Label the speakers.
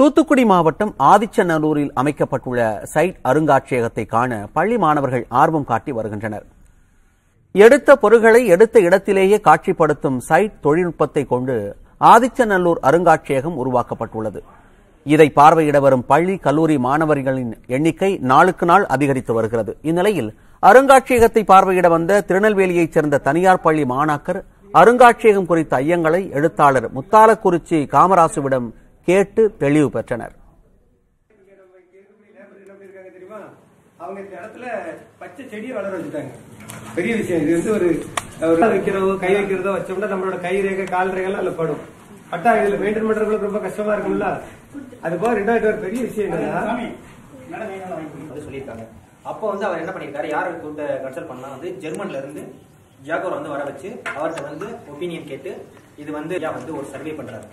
Speaker 1: தூத்துக்குடி மாவட்டம் ஆதிச்சநல்லூரில் அமைக்கப்பட்டுள்ள சைட் அருங்காட்சியகத்தை காண பள்ளி மாணவர்கள் ஆர்வம் காட்டி வருகின்றனர். எடுத்த பொருட்களை எடுத்த இடத்திலேயே காட்சிப்படுத்தும் சைட் தொழில்நுட்பத்தை கொண்டு ஆதிச்சநல்லூர் அருங்காட்சியகம் உருவாக்கப்பட்டுள்ளது. இதை பார்வையிட வரும் பள்ளி கல்லூரி மாணவர்களின் எண்ணிக்கை நாளுக்கு நாள் அதிகரித்து வருகிறது. இந்நிலையில் அருங்காட்சியகத்தை பார்வையிட வந்த திருநெல்வேலியைச் சேர்ந்த தனியார் பள்ளி மாணாக்கர் அருங்காட்சியகம் குறித்த ஐயங்களை எழுத்தாளர் முத்தாலக்குறிச்சி காமராசுவிடம் கேட்டு தெளிவு பெற்றனர்.
Speaker 2: தெரியுமா அவங்க இந்த இடத்துல பச்சை செடியை வளர வச்சுட்டாங்க பெரிய விஷயம் இது வந்து ஒரு வைக்கிறதோ கை வைக்கிறதோ வச்சோம்னா நம்மளோட கை ரேகை கால் ரேகைலாம் அதுல படும் பட்டா இதுல மெயின்டைன் பண்றவங்களுக்கு ரொம்ப கஷ்டமா இருக்கும்ல அது போக ரெண்டாவது ஒரு பெரிய விஷயம் என்னன்னா
Speaker 3: சொல்லியிருக்காங்க அப்போ வந்து அவர் என்ன பண்ணியிருக்காரு யாரு கூட்ட கன்சல்ட் பண்ணா வந்து ஜெர்மன்ல இருந்து ஜாகோர் வந்து வர வச்சு அவர்கிட்ட வந்து ஒப்பீனியன் கேட்டு இது வந்து வந்து ஒரு சர்வே பண்றாரு.